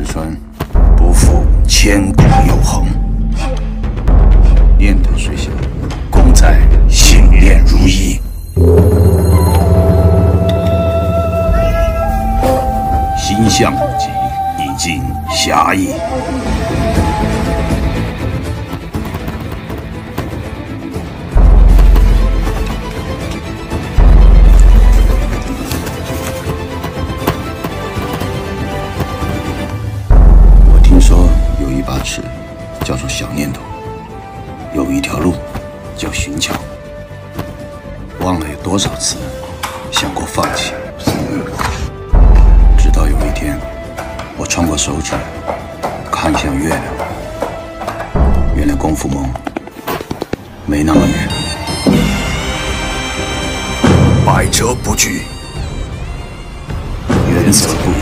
石川不负千古有恒。念头虽小，功在心念如一。心向不及，已经侠义。把尺，叫做小念头；有一条路，叫寻桥。忘了有多少次想过放弃，直到有一天，我穿过手指，看向月亮，原来功夫梦没那么远。百折不拒，原则不移。